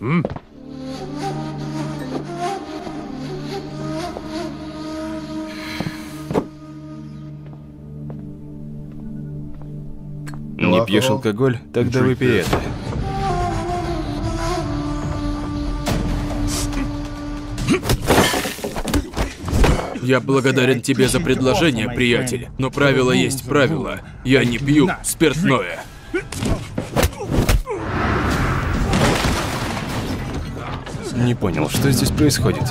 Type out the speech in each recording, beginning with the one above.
М? Не пьешь алкоголь? Тогда выпей это. Я благодарен тебе за предложение, приятель. Но правило есть правило. Я не пью спиртное. Не понял, что здесь происходит?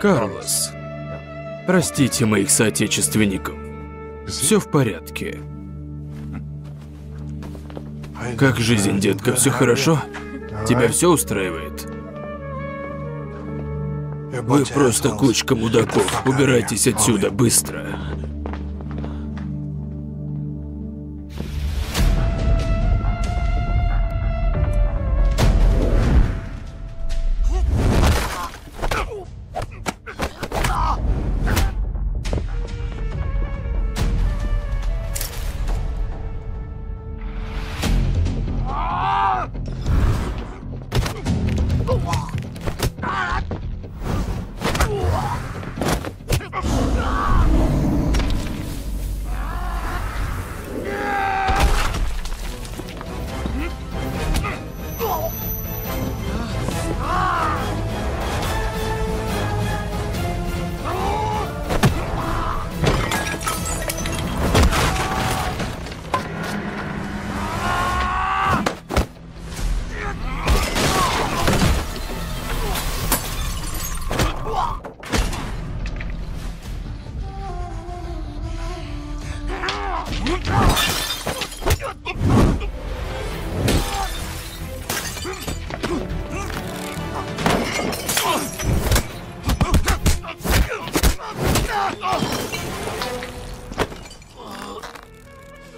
Карлос, простите моих соотечественников. Все в порядке. Как жизнь, детка, все хорошо? Тебя все устраивает? Вы просто кучка мудаков. Убирайтесь отсюда быстро.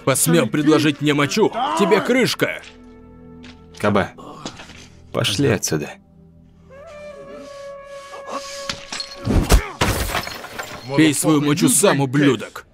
Посмел предложить мне мочу? Тебе крышка! Каба, пошли отсюда. Пей свою мочу сам, ублюдок!